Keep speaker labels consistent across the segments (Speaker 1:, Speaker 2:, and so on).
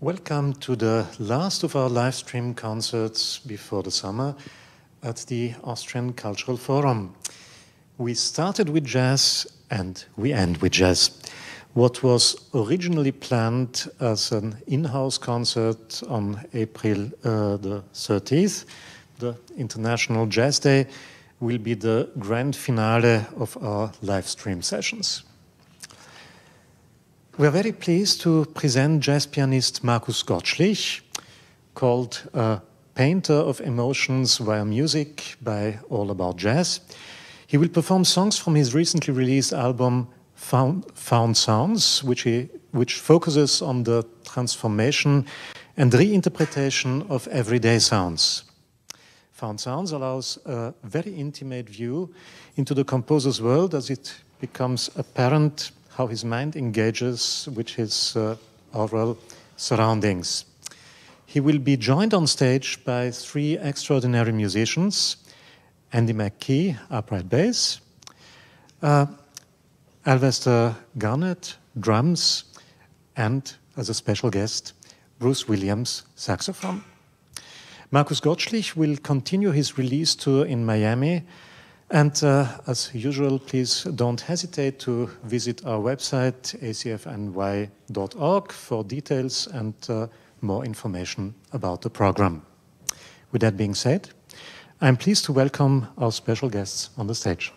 Speaker 1: Welcome to the last of our live stream concerts before the summer at the Austrian Cultural Forum. We started with jazz and we end with jazz. What was originally planned as an in house concert on April uh, the 30th, the International Jazz Day, will be the grand finale of our live stream sessions. We are very pleased to present jazz pianist Markus Gottschlich, called painter of emotions via music by All About Jazz. He will perform songs from his recently released album Found, Found Sounds, which, he, which focuses on the transformation and reinterpretation of everyday sounds. Found Sounds allows a very intimate view into the composer's world as it becomes apparent how his mind engages with his uh, aural surroundings. He will be joined on stage by three extraordinary musicians Andy McKee, upright bass, uh, Alvester Garnett, drums, and as a special guest, Bruce Williams, saxophone. Markus Gottschlich will continue his release tour in Miami and uh, as usual, please don't hesitate to visit our website, acfny.org, for details and uh, more information about the program. With that being said, I'm pleased to welcome our special guests on the stage.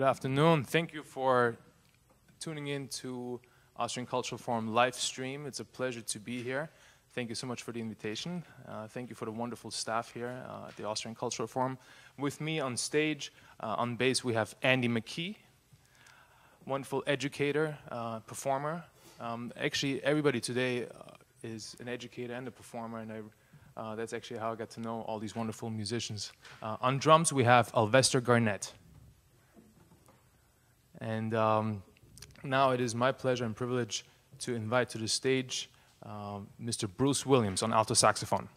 Speaker 2: Good afternoon. Thank you for tuning in to Austrian Cultural Forum live stream. It's a pleasure to be here. Thank you so much for the invitation. Uh, thank you for the wonderful staff here uh, at the Austrian Cultural Forum. With me on stage, uh, on bass, we have Andy McKee, wonderful educator, uh, performer. Um, actually, everybody today uh, is an educator and a performer, and I, uh, that's actually how I got to know all these wonderful musicians. on drums, we have Alvester Garnett. And um, now it is my pleasure and privilege to invite to the stage Mr. Bruce Williams on alto saxophone.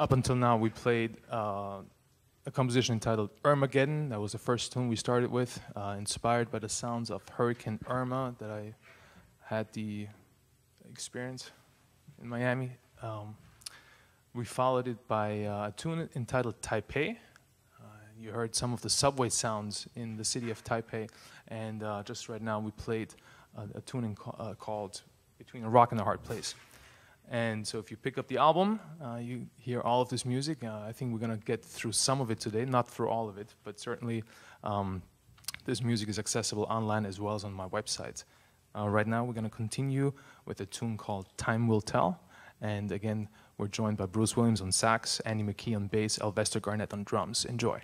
Speaker 2: Up until now, we played uh, a composition entitled Armageddon. That was the first tune we started with, uh, inspired by the sounds of Hurricane Irma that I had the experience in Miami. Um, we followed it by uh, a tune entitled Taipei. Uh, you heard some of the subway sounds in the city of Taipei, and uh, just right now we played a, a tune uh, called Between a Rock and a Hard Place. And so if you pick up the album, uh, you hear all of this music. Uh, I think we're going to get through some of it today, not through all of it, but certainly um, this music is accessible online as well as on my website. Uh, right now, we're going to continue with a tune called Time Will Tell. And again, we're joined by Bruce Williams on sax, Andy McKee on bass, Alvester Garnett on drums. Enjoy.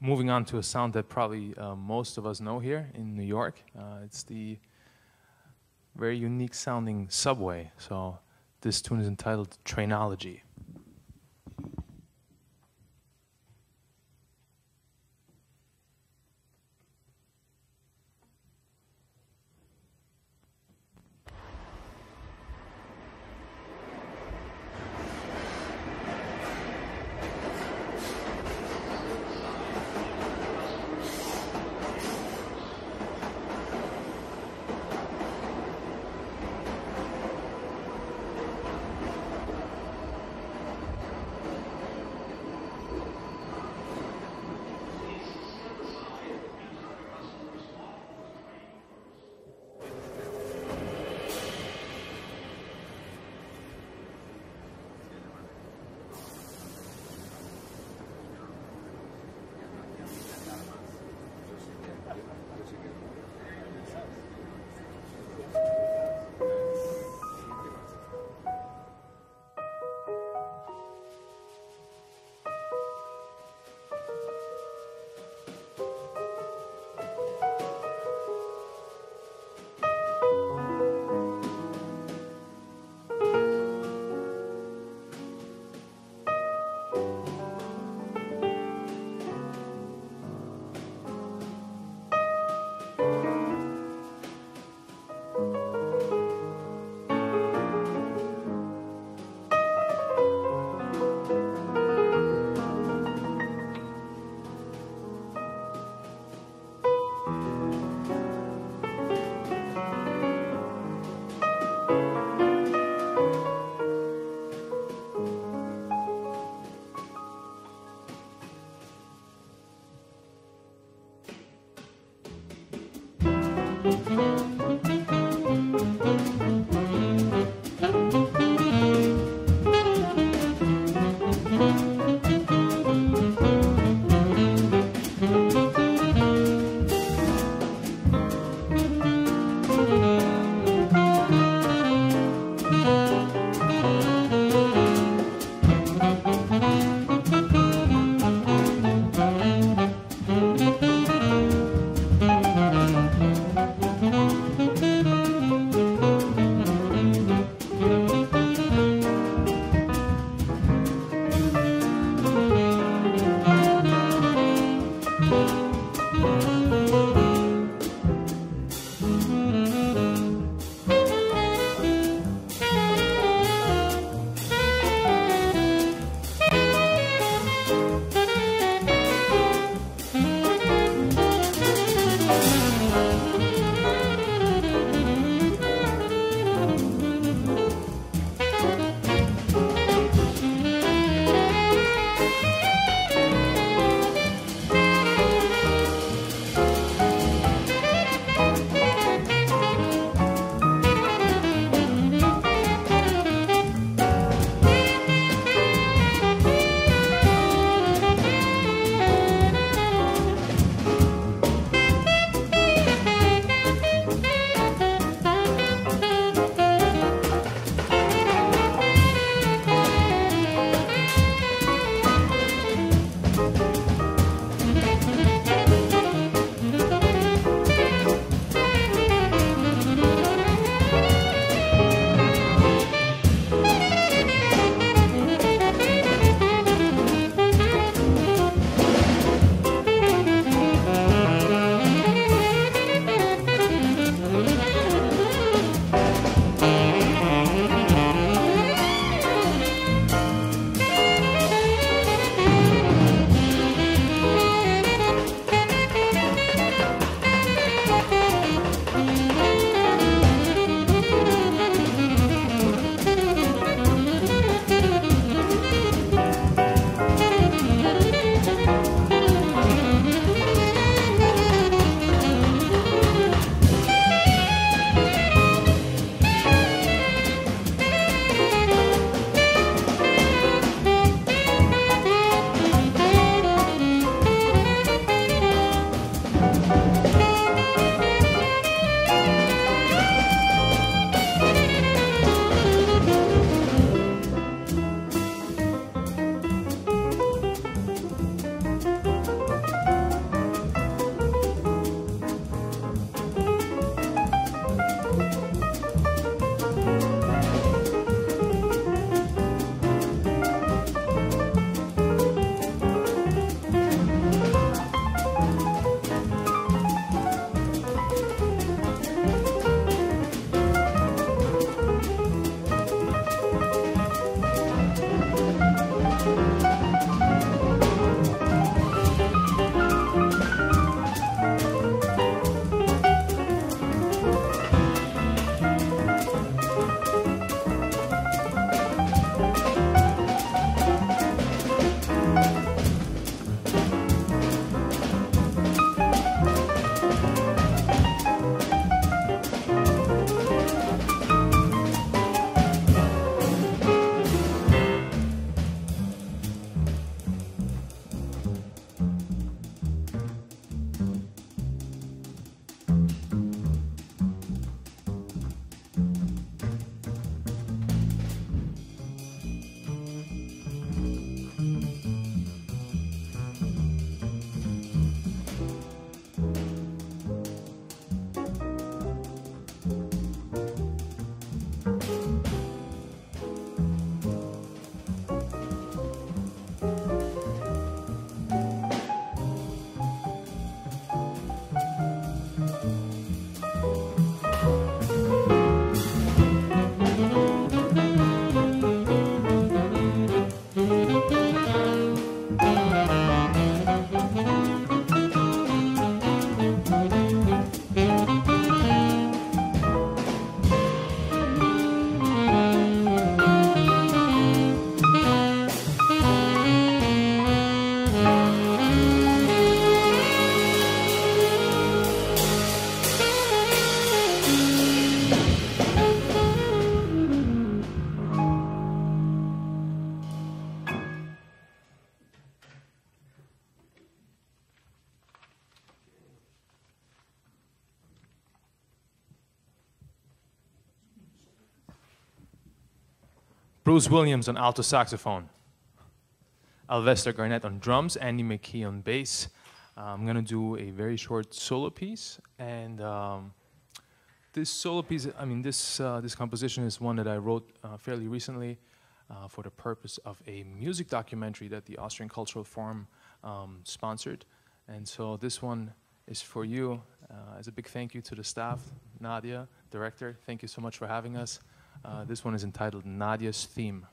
Speaker 2: Moving on to a sound that probably uh, most of us know here in New York. Uh, it's the very unique sounding subway. So this tune is entitled Trainology. Bruce Williams on alto saxophone. Alvester Garnett on drums, Andy McKee on bass. Uh, I'm gonna do a very short solo piece, and um, this solo piece, I mean, this uh, this composition is one that I wrote uh, fairly recently uh, for the purpose of a music documentary that the Austrian Cultural Forum um, sponsored, and so this one is for you uh, as a big thank you to the staff, Nadia, director. Thank you so much for having us. Uh, this one is entitled Nadia's Theme.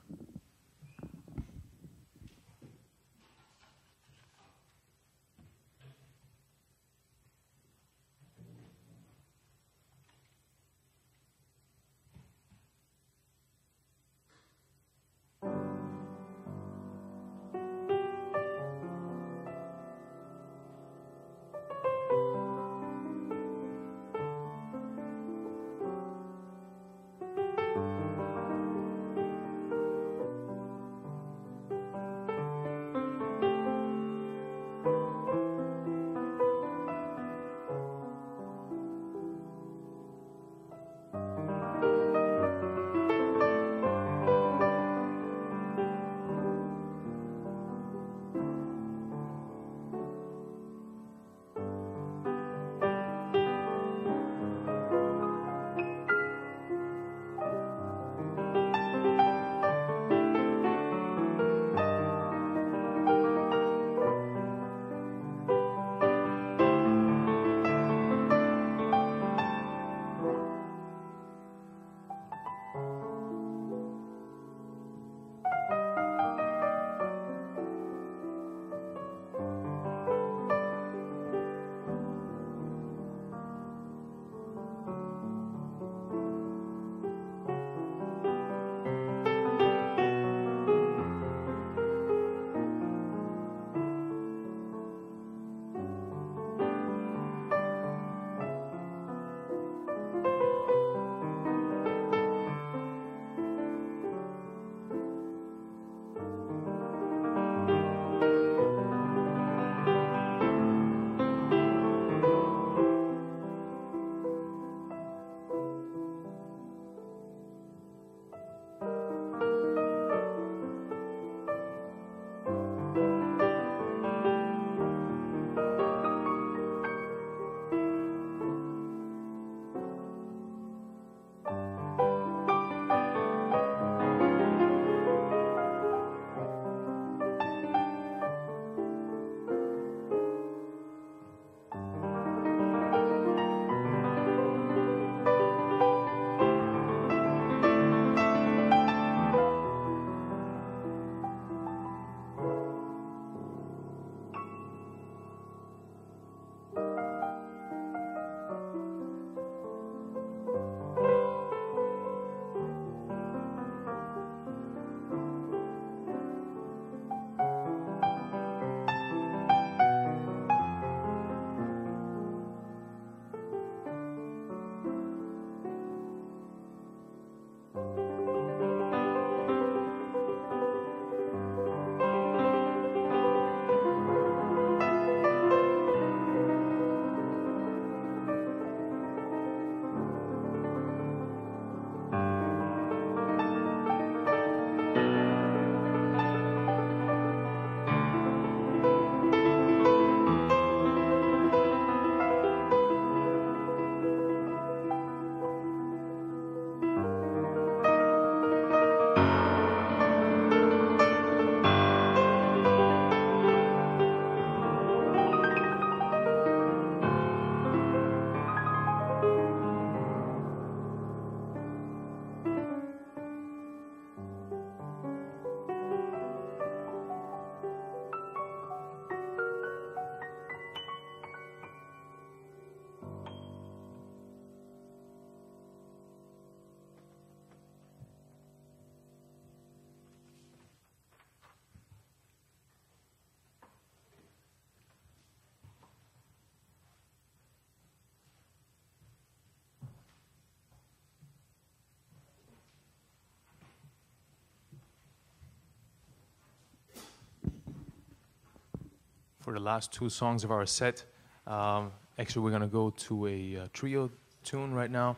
Speaker 2: For the last two songs of our set. Um, actually, we're going to go to a uh, trio tune right now,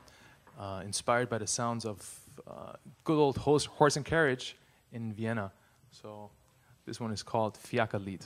Speaker 2: uh, inspired by the sounds of uh, good old horse, horse and carriage in Vienna. So this one is called Fiakerlied.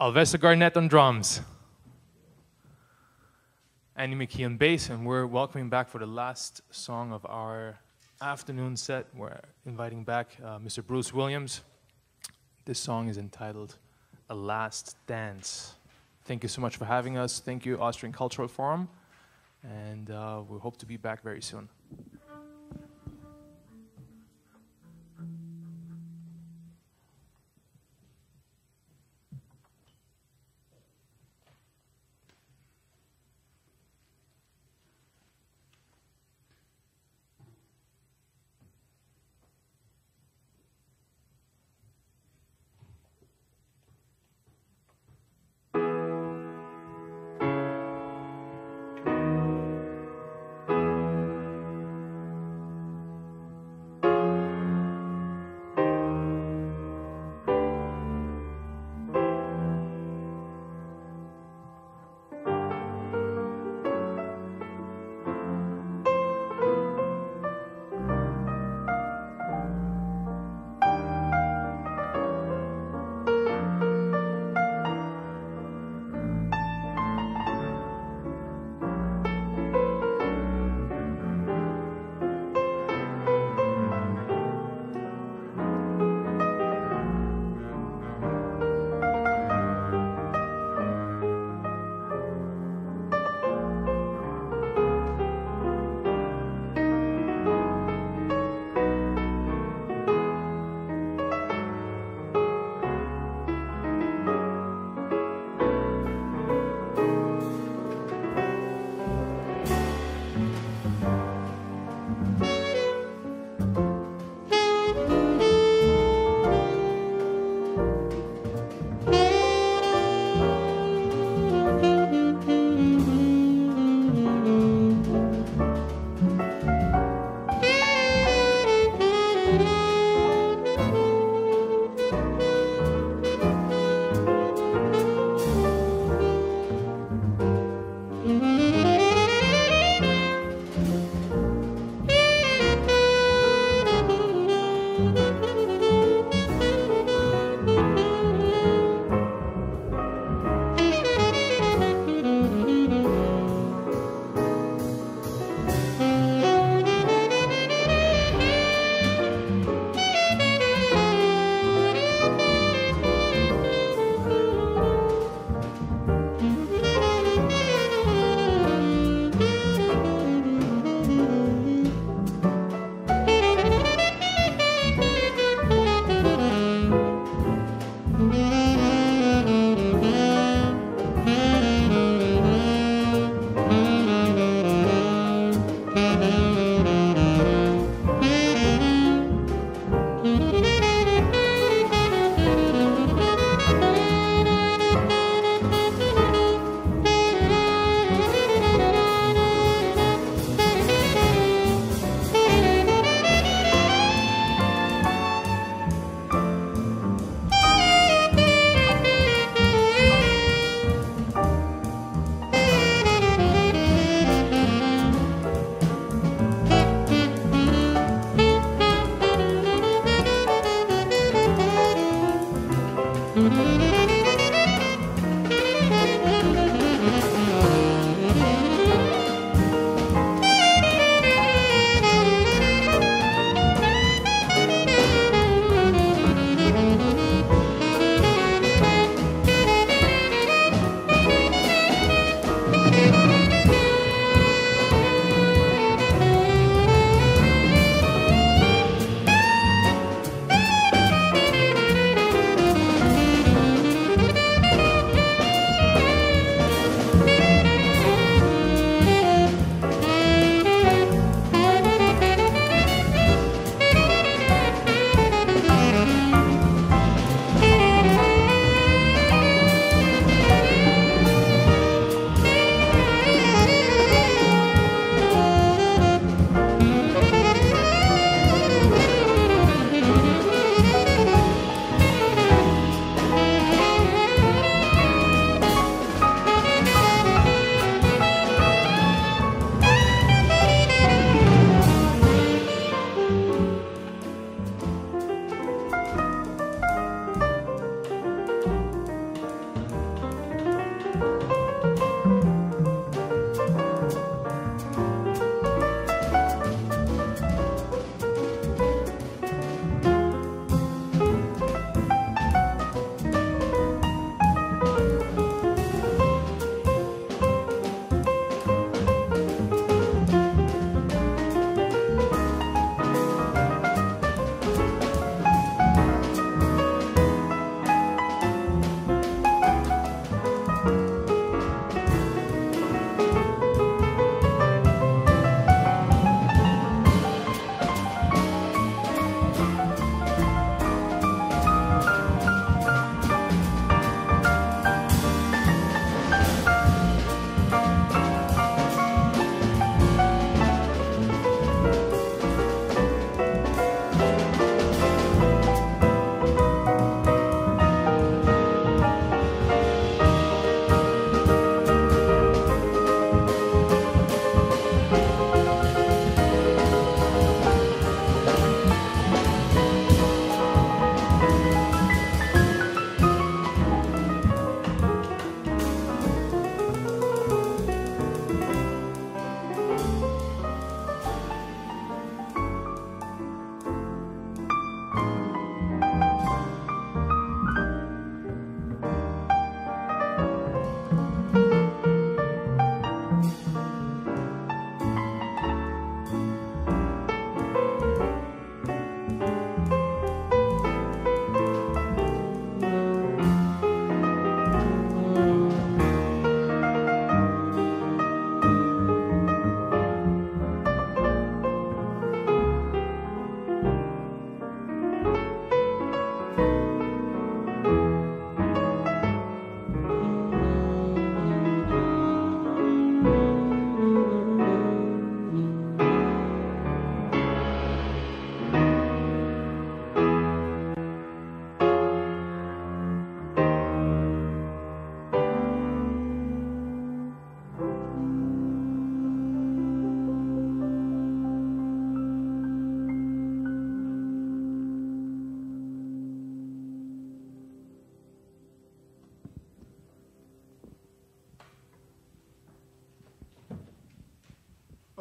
Speaker 2: Alvester Garnett on drums. Andy McKee on bass, and we're welcoming back for the last song of our afternoon set. We're inviting back uh, Mr. Bruce Williams. This song is entitled A Last Dance. Thank you so much for having us. Thank you, Austrian Cultural Forum, and uh, we hope to be back very soon.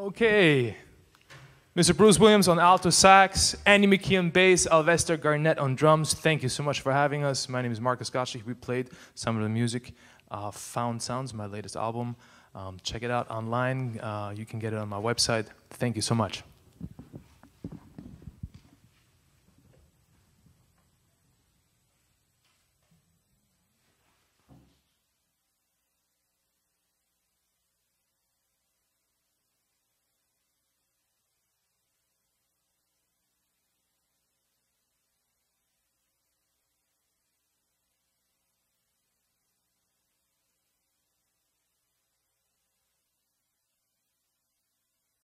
Speaker 2: Okay. Mr. Bruce Williams on alto sax, Andy McKee on bass, Alvester Garnett on drums. Thank you so much for having us. My name is Markus Gottschlich. We played some of the music, uh, Found Sounds, my latest album. Um, check it out online. Uh, you can get it on my website. Thank you so much.